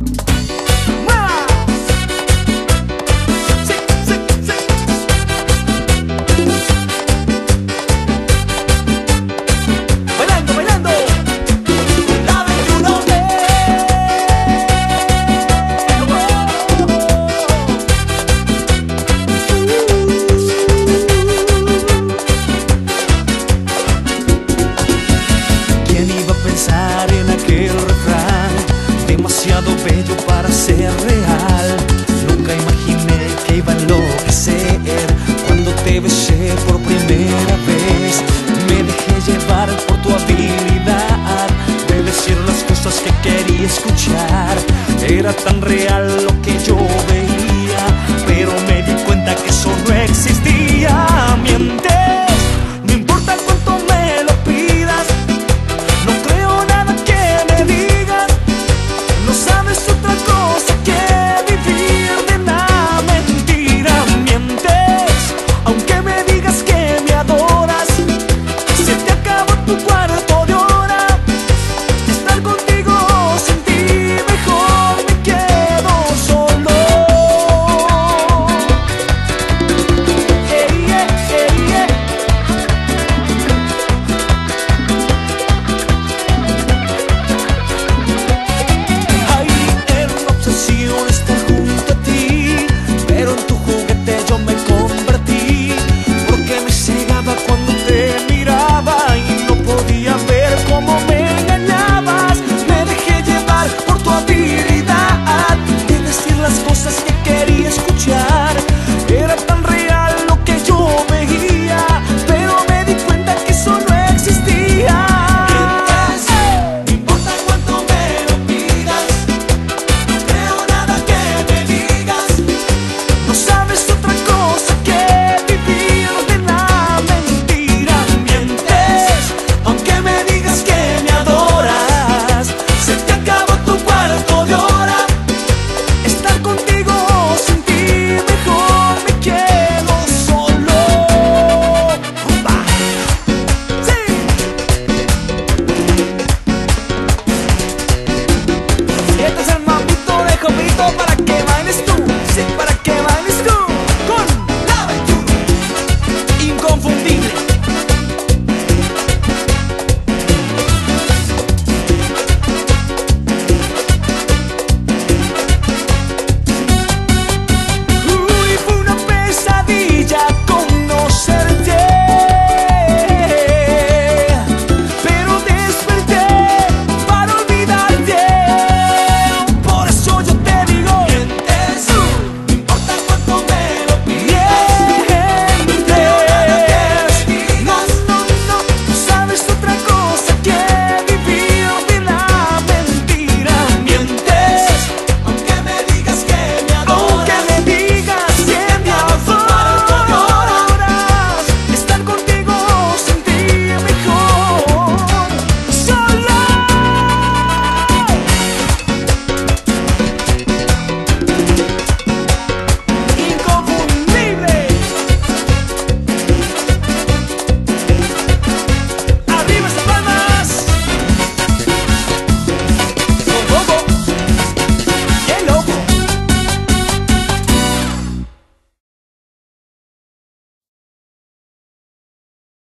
Música que quería escuchar. Era tan real lo que yo veía, pero me di cuenta que eso no existe.